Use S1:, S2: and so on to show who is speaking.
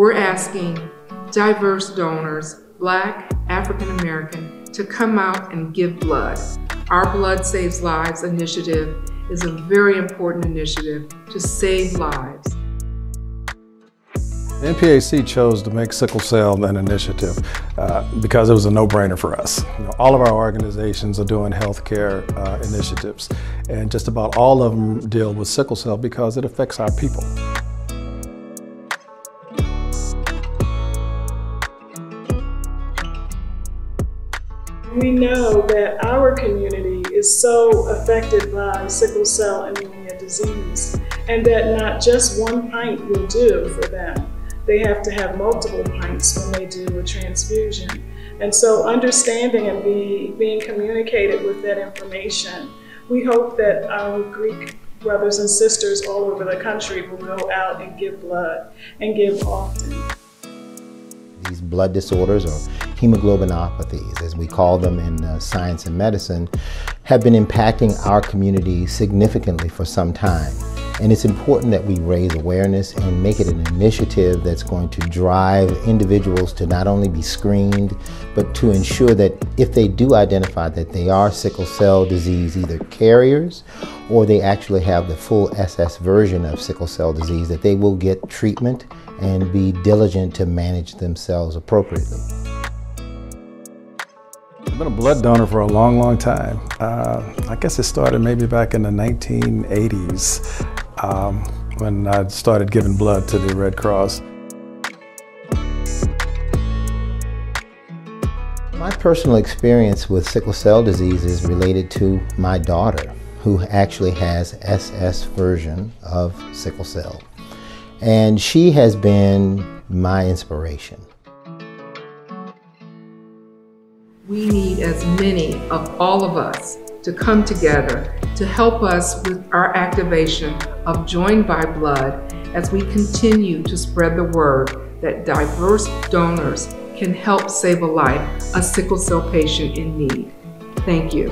S1: we're asking diverse donors, Black, African American, to come out and give blood. Our Blood Saves Lives initiative is a very important initiative to save lives.
S2: The NPHC chose to make sickle cell an initiative uh, because it was a no-brainer for us. You know, all of our organizations are doing healthcare uh, initiatives, and just about all of them deal with sickle cell because it affects our people.
S3: We know that our community is so affected by sickle cell anemia disease, and that not just one pint will do for them they have to have multiple pints when they do a transfusion. And so understanding and be, being communicated with that information, we hope that our Greek brothers and sisters all over the country will go out and give blood and give often.
S4: These blood disorders or hemoglobinopathies, as we call them in uh, science and medicine, have been impacting our community significantly for some time. And it's important that we raise awareness and make it an initiative that's going to drive individuals to not only be screened, but to ensure that if they do identify that they are sickle cell disease either carriers or they actually have the full SS version of sickle cell disease, that they will get treatment and be diligent to manage themselves appropriately.
S2: I've been a blood donor for a long, long time. Uh, I guess it started maybe back in the 1980s um, when I started giving blood to the Red Cross.
S4: My personal experience with sickle cell disease is related to my daughter, who actually has SS version of sickle cell. And she has been my inspiration.
S1: We need as many of all of us to come together to help us with our activation of Joined by Blood as we continue to spread the word that diverse donors can help save a life, a sickle cell patient in need. Thank you.